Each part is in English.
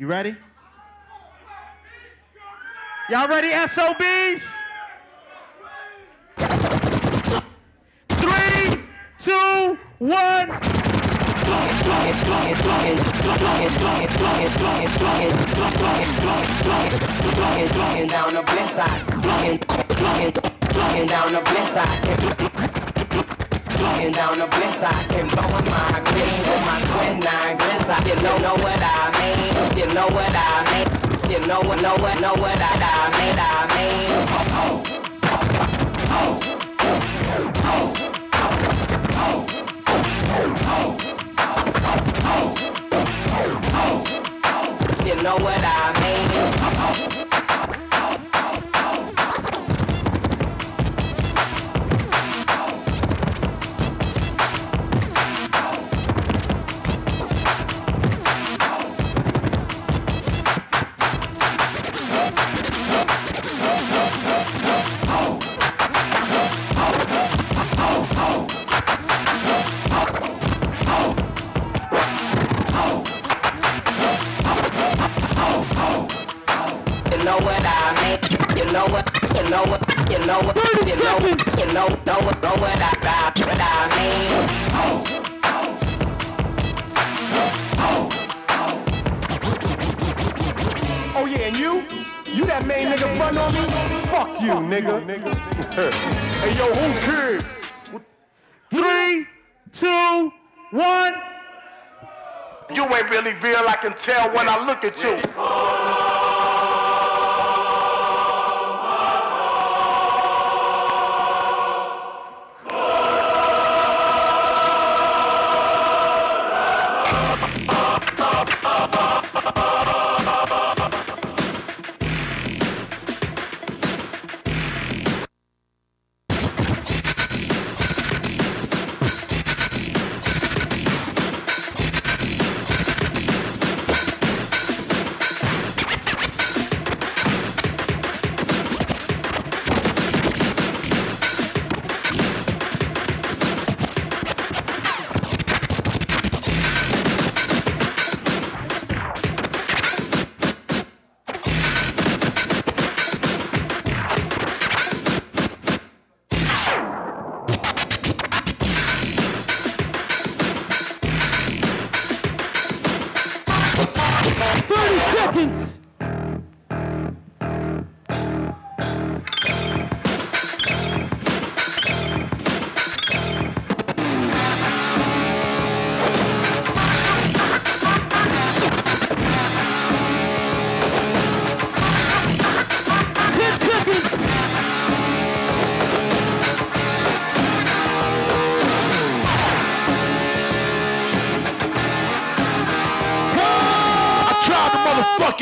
You ready? Y'all ready, SOBs? Three, two, one. side, down the bliss side, down the bliss side, and blowing my green with my twin nine You know, know what I mean? Know what I mean? You know what, know what, know what I, I mean? I mean. Oh, oh, oh, oh, oh, oh, You know what I mean? And you? You that main nigga front on me? Fuck you, nigga. hey yo, who kid? Three, two, one. You ain't really real, I can tell when I look at you.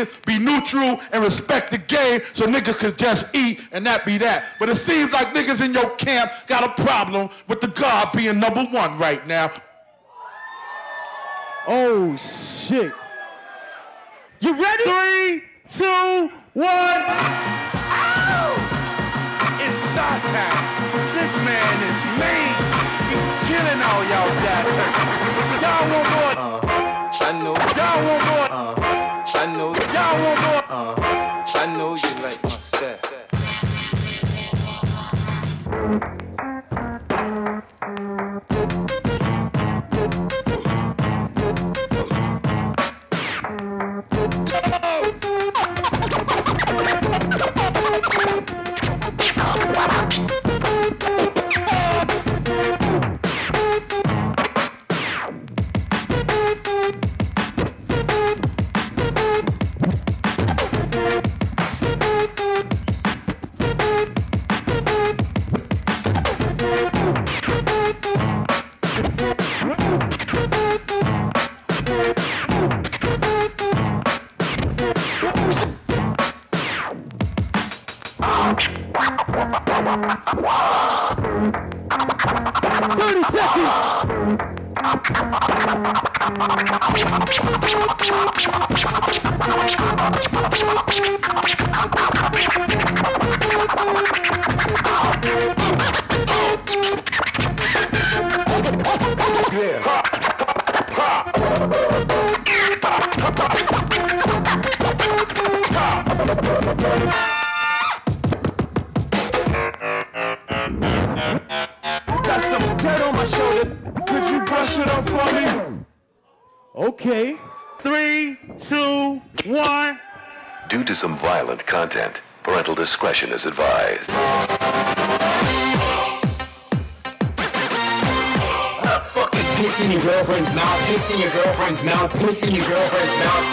Motherfucking be neutral and respect the game so niggas could just eat and that be that. But it seems like niggas in your camp got a problem with the God being number one right now. Oh shit. You ready? Three, two, one. Oh! It's start time. This man is mean. He's killing all y'all jive turkeys. Y'all want more? Uh, I know, Y'all want more? Thirty seconds. Yeah. My shoulder. Could you brush it off for me? Okay. Three, two, one. Due to some violent content, parental discretion is advised. Fucking piss in your girlfriend's mouth, piss in your girlfriend's mouth, piss in your girlfriend's mouth.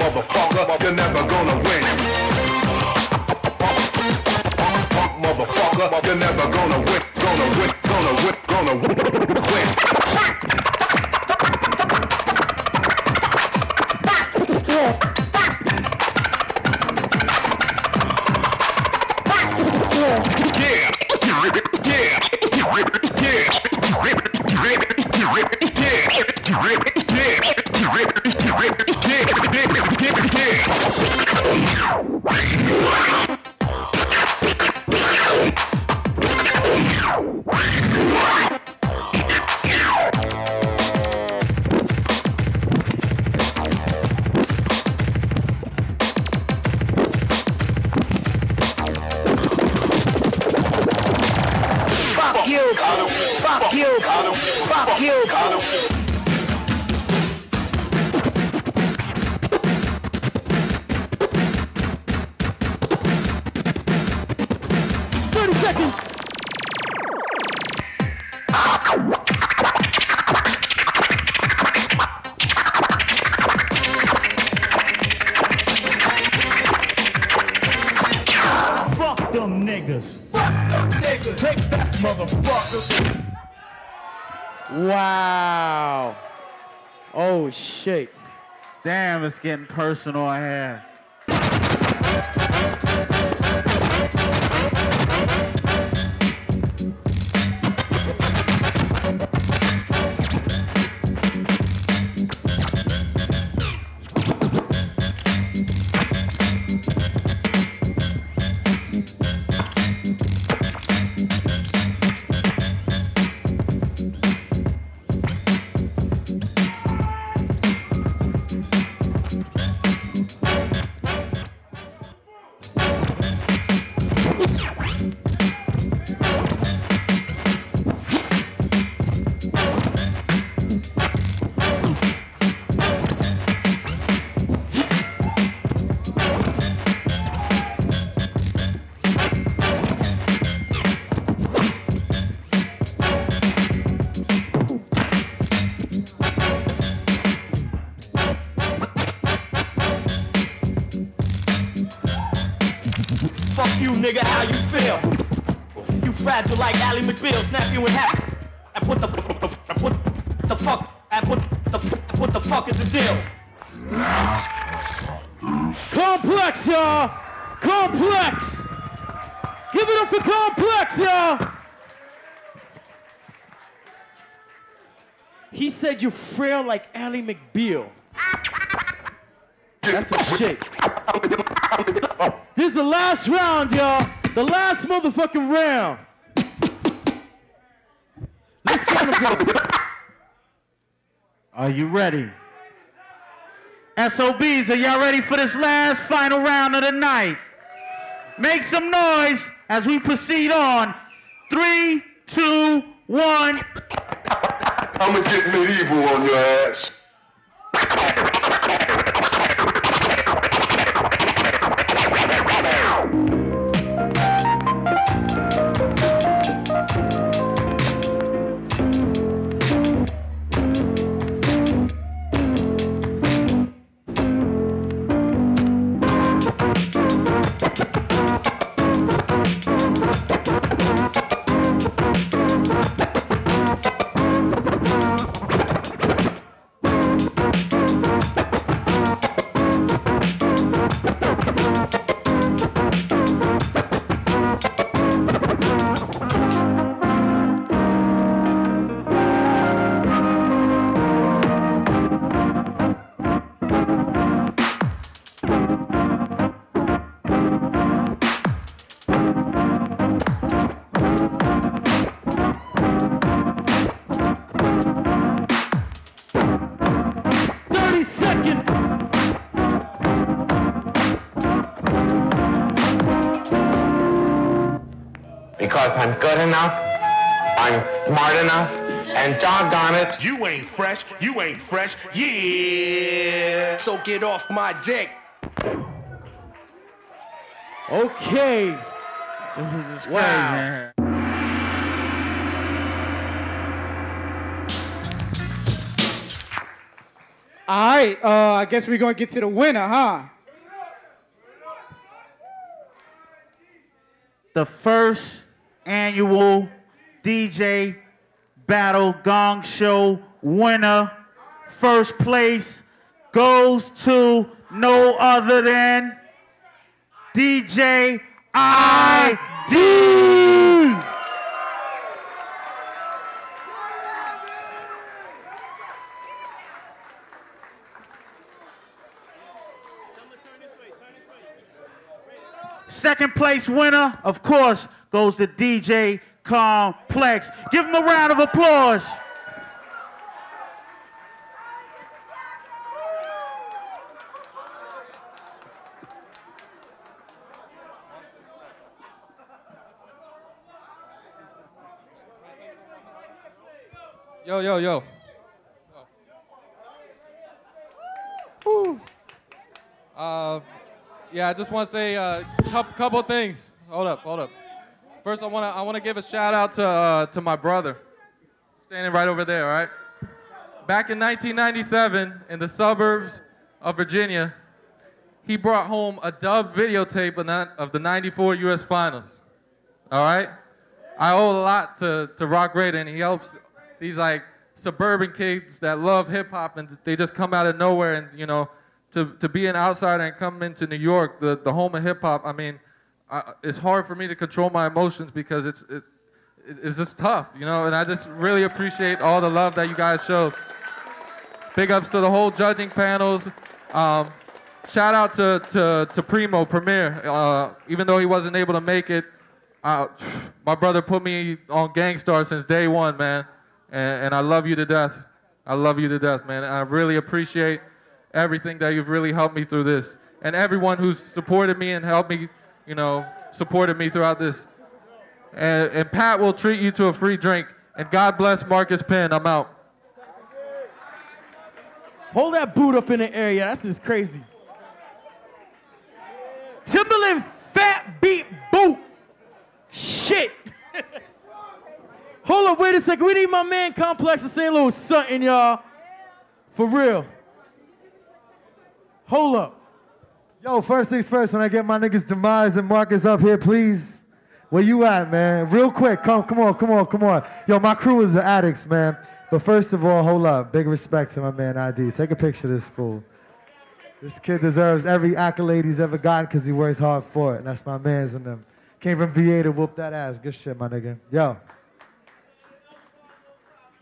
Motherfucker, you're never gonna win. Seconds. Fuck them niggas. Fuck them niggas. Take that, motherfuckers. Wow. Oh shit. Damn, it's getting personal in here. Fragile like Ally McBeal, snap you in half. What the, F what the fuck? What the, the fuck is the deal? Complex, y'all. Complex. Give it up for Complex, y'all. He said you're frail like Ally McBeal. That's some shit. This is the last round, y'all. The last motherfucking round. Are you ready? SOBs, are y'all ready for this last final round of the night? Make some noise as we proceed on. Three, two, one. I'ma get medieval on your ass. Because I'm good enough, I'm smart enough, and doggone it, You ain't fresh, you ain't fresh, yeah. So get off my dick. Okay. Wow. All right, uh, I guess we're gonna get to the winner, huh? The first annual DJ Battle Gong Show winner, first place, goes to no other than DJ I-Dee. Second place winner, of course, goes to DJ Complex. Give him a round of applause. Yo, yo, yo. Uh, yeah, I just want to say a uh, couple, couple things. Hold up, hold up. First, I want to I want to give a shout out to uh, to my brother, standing right over there. All right. Back in 1997, in the suburbs of Virginia, he brought home a dub videotape of the- of the '94 U.S. Finals. All right. I owe a lot to to Roc Raida, and he helps these like suburban kids that love hip hop, and they just come out of nowhere, and you know, to to be an outsider and come into New York, the the home of hip hop. I mean, I, it's hard for me to control my emotions because it's it, it- it's just tough, you know. And I just really appreciate all the love that you guys showed. Big ups to the whole judging panels. Um, shout out to, to, to Primo Premier. Uh, even though he wasn't able to make it, uh, my brother put me on Gang Starr since day one, man. And, and I love you to death. I love you to death, man. I really appreciate everything that you've really helped me through this. And everyone who's supported me and helped me, you know, supported me throughout this. And, and Pat will treat you to a free drink. And God bless Marcus Penn. I'm out. Hold that boot up in the air. Yeah, that's just crazy. Timberland fat beat boot. Shit. Hold up, wait a second. We need my man Complex to say a little something, y'all. For real. Hold up. Yo, first things first, when I get my niggas Demise and Marcus up here, please. Where you at, man? Real quick, come, come on, come on, come on. Yo, my crew is the addicts, man. But first of all, hold up. Big respect to my man I-Dee. Take a picture of this fool. This kid deserves every accolade he's ever gotten because he works hard for it. And that's my man's in them. Came from VA to whoop that ass. Good shit, my nigga. Yo.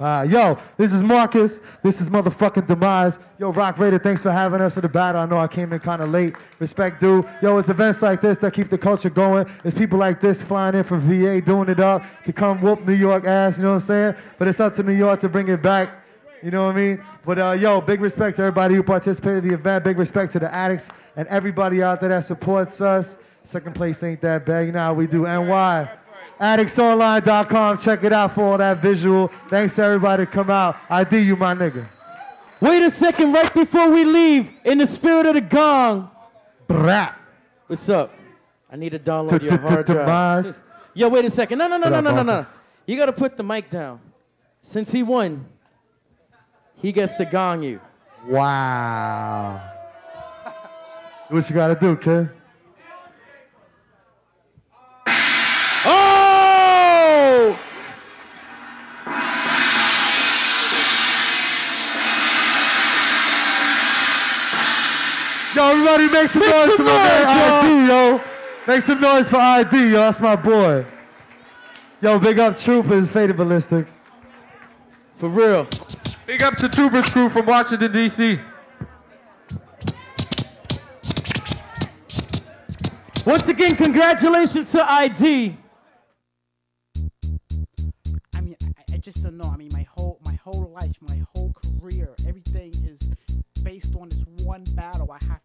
Uh, yo, this is Marcus. This is motherfucking Demise. Yo, Roc Raida, thanks for having us for the battle. I know I came in kind of late. Respect due. Yo, it's events like this that keep the culture going. It's people like this flying in from VA doing it up to come whoop New York ass, you know what I'm saying? But it's up to New York to bring it back. You know what I mean? But uh, yo, big respect to everybody who participated in the event. Big respect to the addicts and everybody out there that supports us. Second place ain't that bad. You know how we do. NY. AddictsOnline.com. Check it out for all that visual. Thanks to everybody to come out. I-Dee you, my nigga. Wait a second, right before we leave, in the spirit of the gong. Brat. What's up? I need to download your hard drive. Yo, wait a second. No, no, no, no, no, no, no. You gotta put the mic down. Since he won, he gets to gong you. Wow. Do what you gotta do, kid. Make some Make noise some for my man I-Dee, yo. Make some noise for I-Dee, yo. That's my boy. Yo, big up Troopers, Faded Ballistics. For real. Big up to Troopers Crew from Washington, D.C. Once again, congratulations to I-Dee. I mean, I, I just don't know. I mean, my whole my whole life, my whole career, everything is based on this one battle. I have to. I mean, I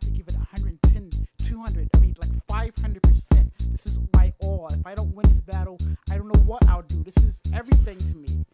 have to give it 110, 200, I mean, like 500%. This is my all. If I don't win this battle, I don't know what I'll do. This is everything to me.